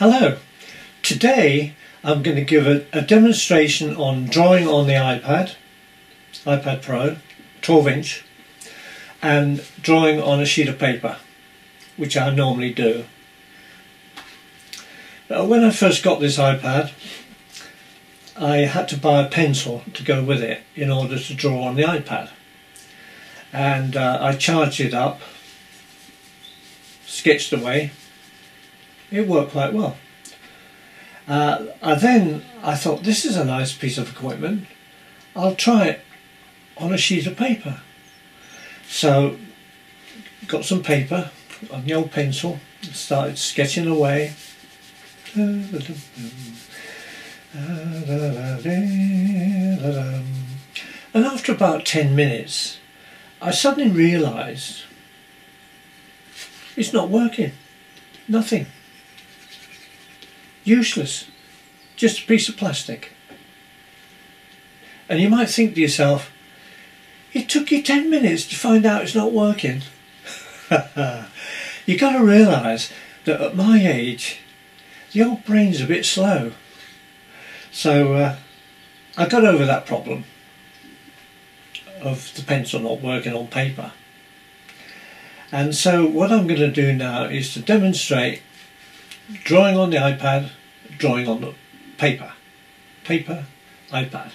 Hello, today I'm going to give a, a, demonstration on drawing on the iPad, iPad Pro, 12 inch, and drawing on a sheet of paper, which I normally do. Uh, when I first got this iPad, I had to buy a pencil to go with it in order to draw on the iPad. And uh, I charged it up, sketched away, it worked quite well. Uh, and then I thought, this is a nice piece of equipment. I'll try it on a sheet of paper. So, got some paper on the old pencil, started sketching away. And after about 10 minutes, I suddenly realised it's not working. Nothing. Useless. Just a piece of plastic. And you might think to yourself, it took you 10 minutes to find out it's not working. You've got to realise that at my age, the old brain's a bit slow. So uh, I got over that problem of the pencil not working on paper. And so what I'm going to do now is to demonstrate drawing on the iPad, drawing on the paper. Paper, iPad.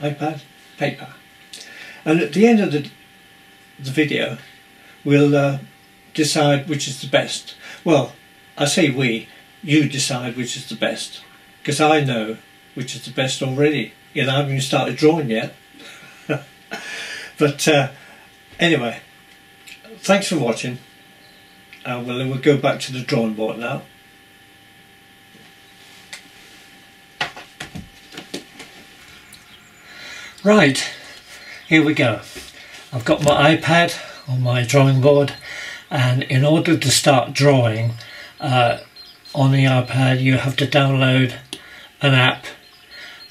iPad, paper. And at the end of the, the video, we'll uh, decide which is the best. Well, I say we, you decide which is the best. Because I know which is the best already. You know, I haven't even started drawing yet. but uh, anyway, thanks for watching. Uh, we'll, we'll go back to the drawing board now. Right, here we go. I've got my iPad on my drawing board and in order to start drawing uh, on the iPad you have to download an app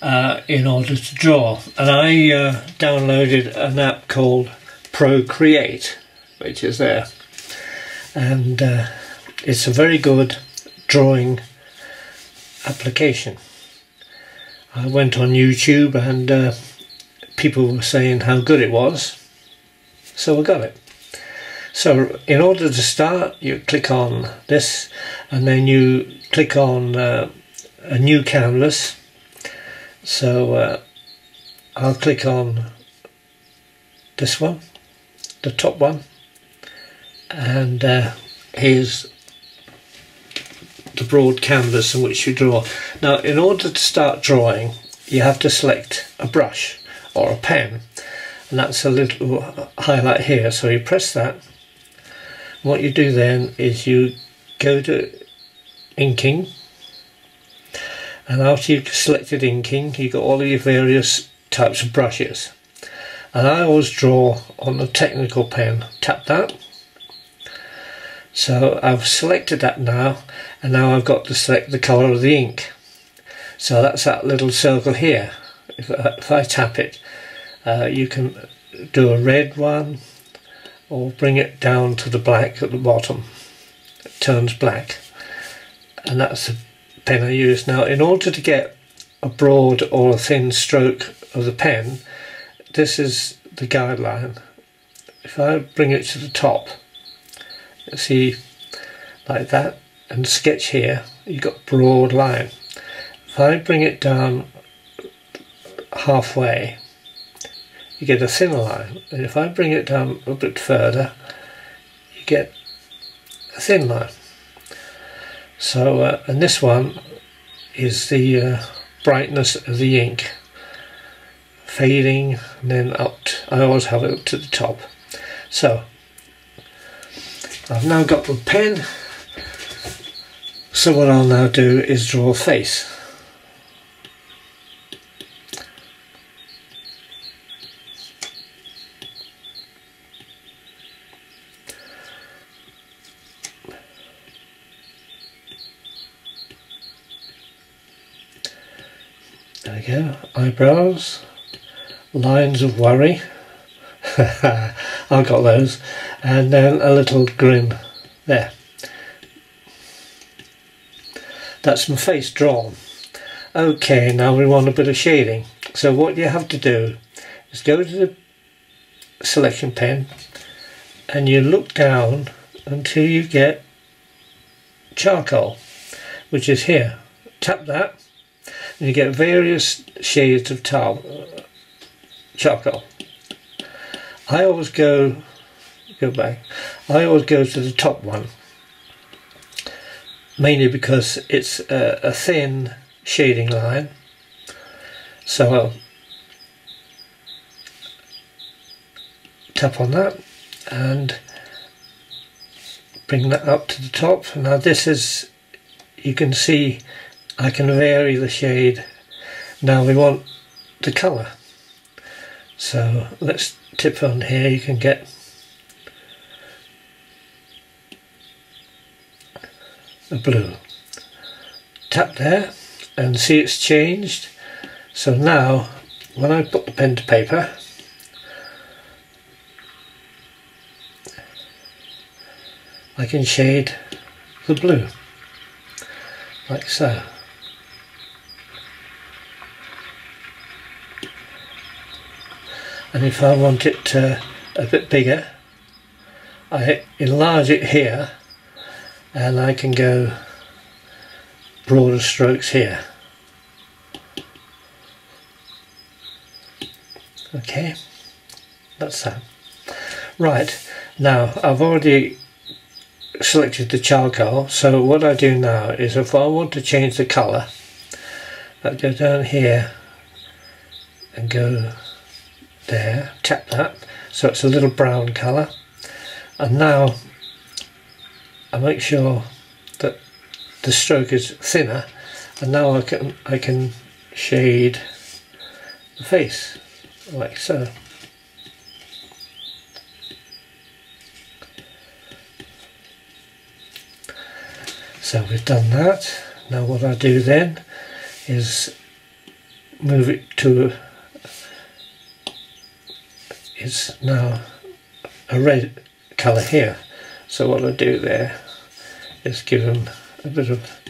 uh, in order to draw and I uh, downloaded an app called Procreate which is there and uh, it's a very good drawing application. I went on YouTube and uh, people were saying how good it was. So I got it. So in order to start you click on this and then you click on uh, a new canvas. So uh, I'll click on this one the top one and uh, here's the broad canvas on which you draw. Now in order to start drawing you have to select a brush or a pen. And that's a little highlight here. So you press that. What you do then is you go to inking. And after you've selected inking you've got all your various types of brushes. And I always draw on the technical pen. Tap that. So I've selected that now and now I've got to select the colour of the ink. So that's that little circle here if I, if I tap it uh, you can do a red one or bring it down to the black at the bottom. It turns black. And that's the pen I use. Now in order to get a broad or a thin stroke of the pen this is the guideline. If I bring it to the top see like that and sketch here you've got broad line. If I bring it down halfway you get a thinner line. And if I bring it down a bit further you get a thin line. So uh, and this one is the uh, brightness of the ink fading and then up to, I always have it up to the top. So I've now got the pen. So what I'll now do is draw a face There we go, eyebrows, lines of worry, I've got those, and then a little grin there. that's my face drawn. Okay, now we want a bit of shading. So what you have to do is go to the selection pen and you look down until you get charcoal, which is here. Tap that and you get various shades of tar charcoal. I always go go back. I always go to the top one mainly because it's a, a thin shading line so I'll tap on that and bring that up to the top now this is you can see I can vary the shade. Now we want the colour. So let's tip on here. You can get a blue. Tap there and see it's changed. So now when I put the pen to paper I can shade the blue like so and if I want it uh, a bit bigger I enlarge it here and I can go broader strokes here. Okay that's that. Right now I've already selected the charcoal so what I do now is if I want to change the colour I go down here and go there. Tap that. So it's a little brown colour. And now I make sure that the stroke is thinner and now I can I can shade the face like so. So we've done that. Now what I do then is move it to is now a red colour here. So what I do there is give him a bit of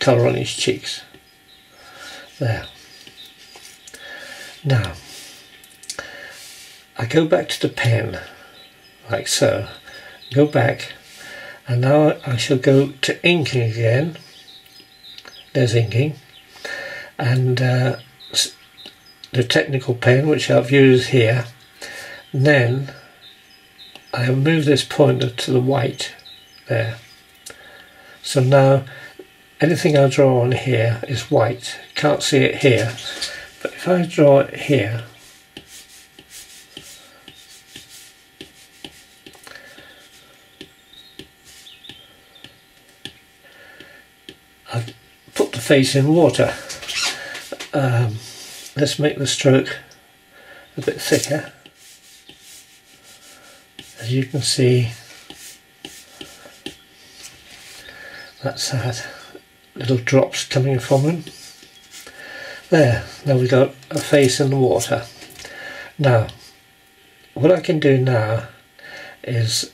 colour on his cheeks. There. Now, I go back to the pen, like so, go back, and now I shall go to inking again. There's inking, and uh, the technical pen, which I've used here, then I move this pointer to the white there. So now anything I draw on here is white. Can't see it here. But if I draw it here, I've put the face in water. Um, let's make the stroke a bit thicker you can see that's that little drops coming from them there now we've got a face in the water. Now what I can do now is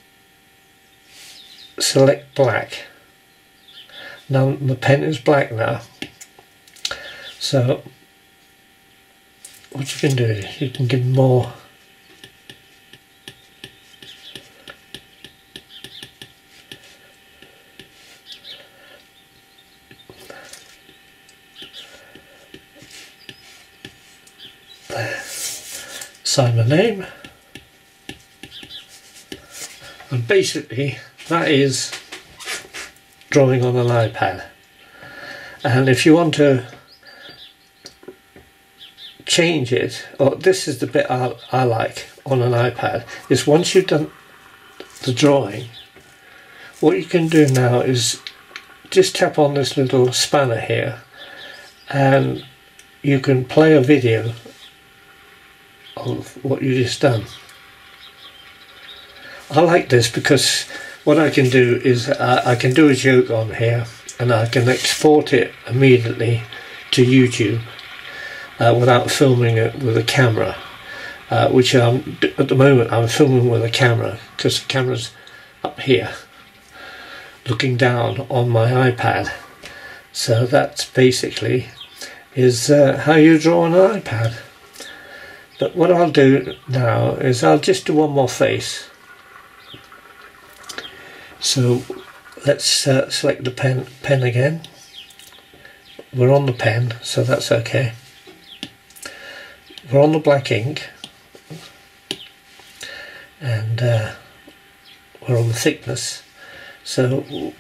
select black. Now my pen is black now. So what you can do is you can give more sign my name. And basically that is drawing on an iPad. And if you want to change it or this is the bit I, I like on an iPad is once you've done the drawing what you can do now is just tap on this little spanner here and you can play a video of what you just done. I like this because what I can do is uh, I can do a joke on here and I can export it immediately to YouTube uh, without filming it with a camera uh, which I'm, at the moment I'm filming with a camera because the camera's up here looking down on my iPad So that's basically is uh, how you draw on an iPad. But what I'll do now is I'll just do one more face. So let's uh, select the pen, pen again. We're on the pen, so that's okay. We're on the black ink. And uh, we're on the thickness. So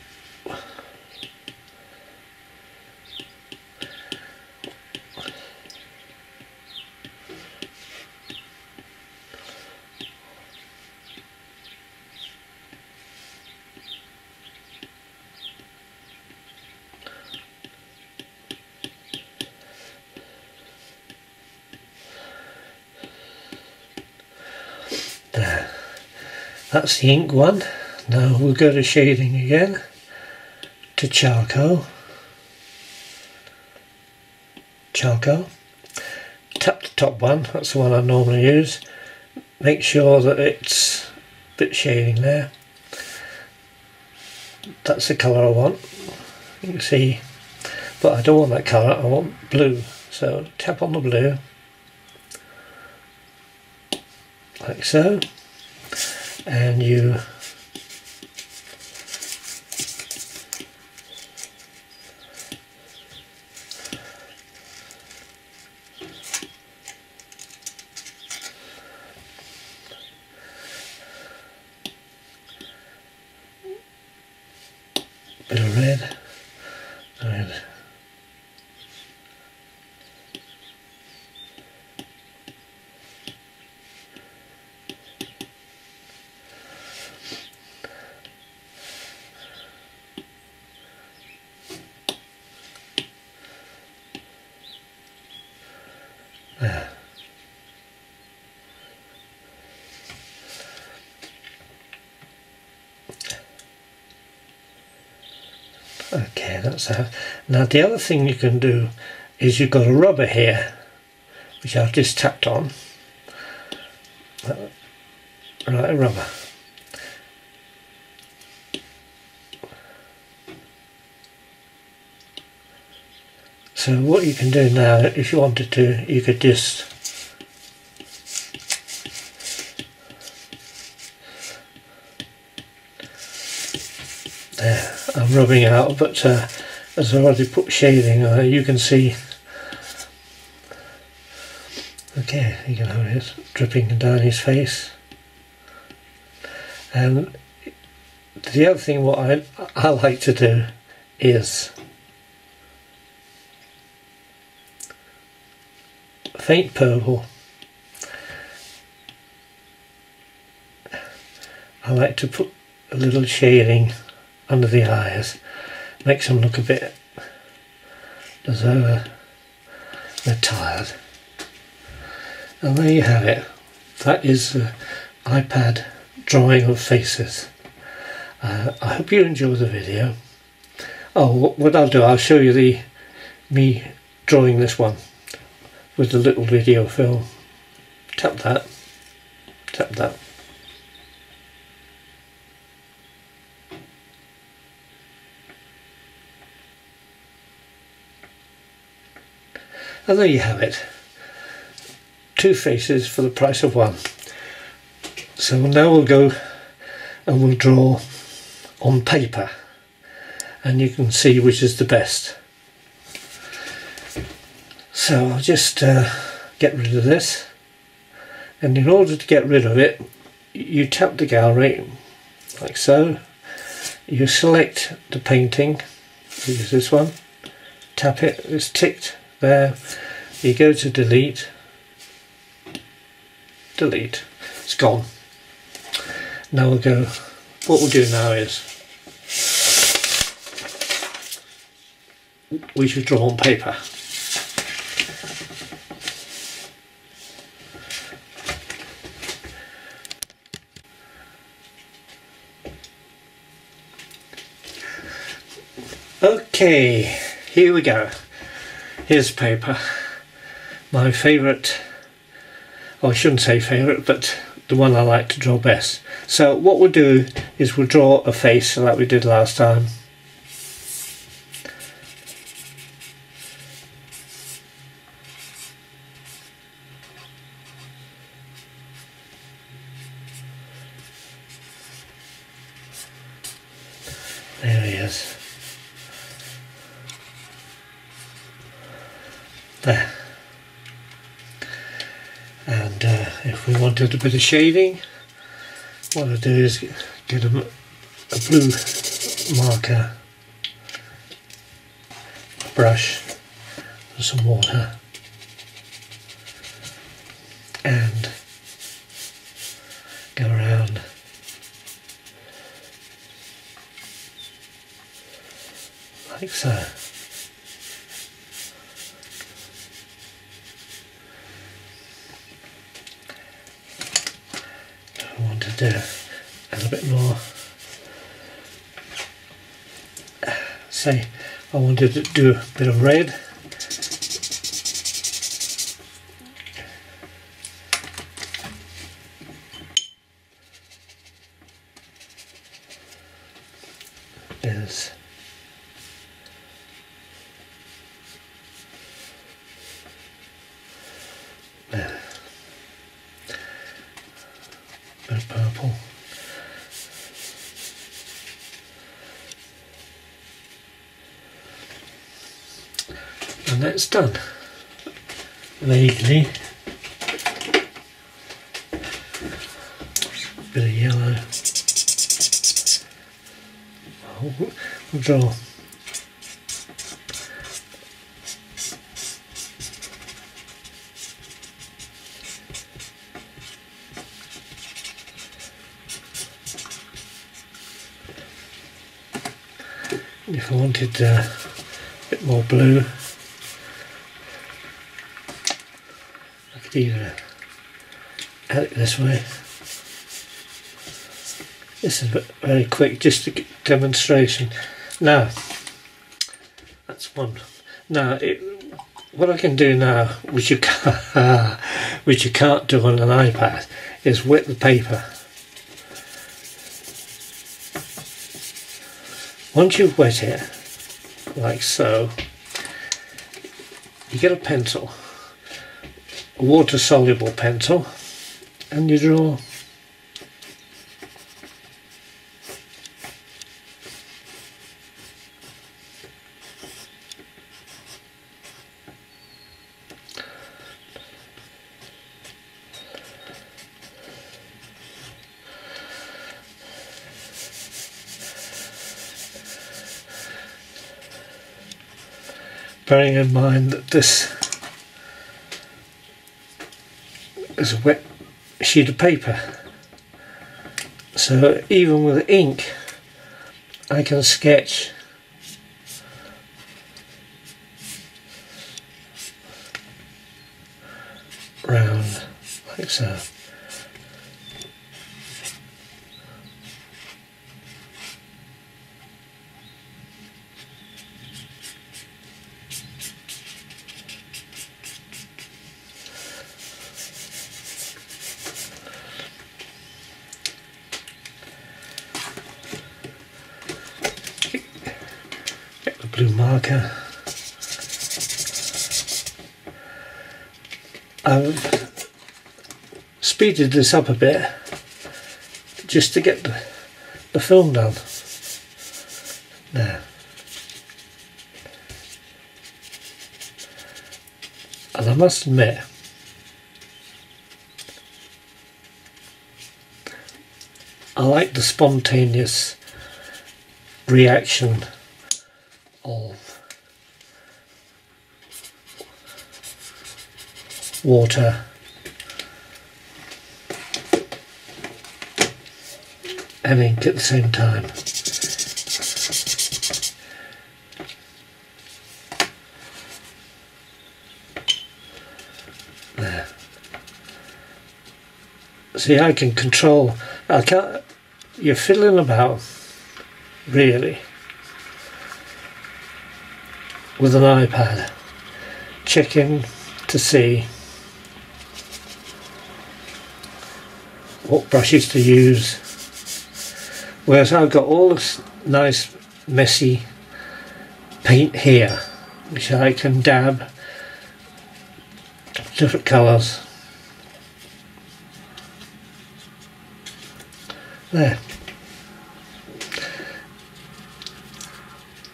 That's the ink one. Now we'll go to shading again. To charcoal. Charcoal. Tap the top one, that's the one I normally use. Make sure that it's a bit shading there. That's the colour I want. You can see, but I don't want that colour, I want blue. So tap on the blue like so and you bit of red, red. Okay, that's that. Now the other thing you can do is you've got a rubber here, which I've just tapped on. Right, rubber. So what you can do now, if you wanted to, you could just there, I'm rubbing it out, but uh, as I've already put shading on you can see. Okay, you can have it dripping down his face. And the other thing, what I I like to do is faint purple. I like to put a little shading under the eyes, makes them look a bit as though they're tired. And there you have it. That is the iPad drawing of faces. Uh, I hope you enjoy the video. Oh, what I'll do, I'll show you the me drawing this one with the little video film. Tap that, tap that. And there you have it. Two faces for the price of one. So now we'll go and we'll draw on paper and you can see which is the best. So I'll just uh, get rid of this. And in order to get rid of it you tap the gallery like so. You select the painting use this one tap it it's ticked there. You go to delete. Delete. It's gone. Now we'll go what we'll do now is we should draw on paper Okay, here we go. Here's paper. My favourite, oh, I shouldn't say favourite, but the one I like to draw best. So what we'll do is we'll draw a face like we did last time. There he is. There. And uh, if we wanted a bit of shading, what I do is get a, a blue marker brush and some water. And go around. Like so. Do a little bit more. Say, I wanted to do a bit of red. Is there. Bit of purple. And that's done. Vaguely. Bit of yellow. We'll draw. If I uh, a bit more blue, I could either add it this way. This is very quick, just a demonstration. Now, that's one. Now, it, what I can do now, which you can't, which you can't do on an iPad, is wet the paper. Once you've wet it, like so, you get a pencil, a water soluble pencil, and you draw bearing in mind that this is a wet sheet of paper. So even with ink I can sketch round like so Get the blue marker. I've speeded this up a bit just to get the, the film done. There. And I must admit, I like the spontaneous reaction of water and ink at the same time. There. See, I can control. I can't. You're fiddling about, really with an iPad, checking to see what brushes to use. Whereas I've got all this nice messy paint here, which I can dab different colours. There.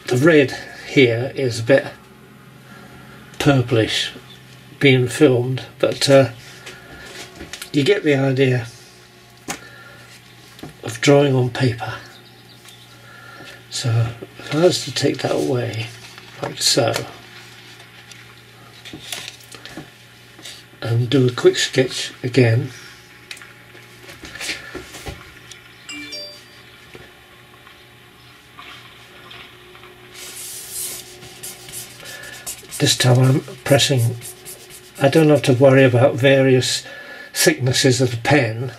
the red here is a bit purplish being filmed but uh, you get the idea of drawing on paper. So was to take that away like so and do a quick sketch again. This time I'm pressing I don't have to worry about various thicknesses of the pen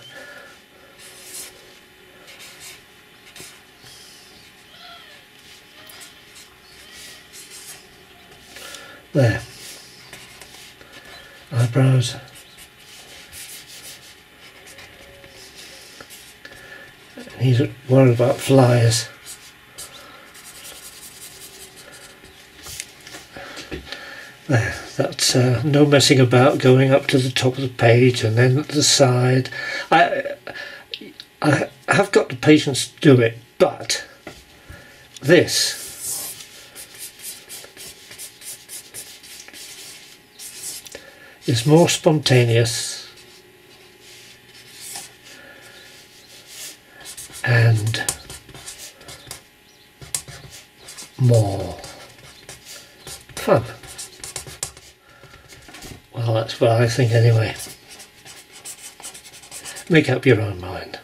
there. Eyebrows. He's worried about flies. There, that's uh, no messing about going up to the top of the page and then at the side. I, I have got the patience to do it, but this is more spontaneous and more fun. Well, that's what I think anyway. Make up your own mind.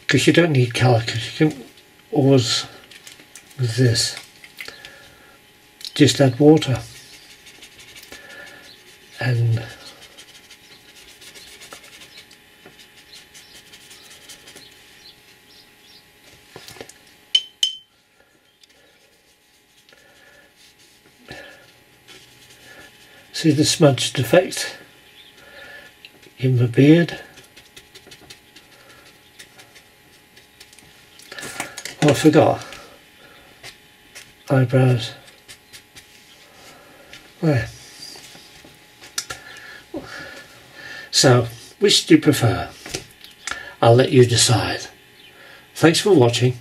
Because you don't need colour, because you can always, with this, just add water. And See the smudged effect in the beard. Oh, I forgot. Eyebrows. There. So, which do you prefer? I'll let you decide. Thanks for watching.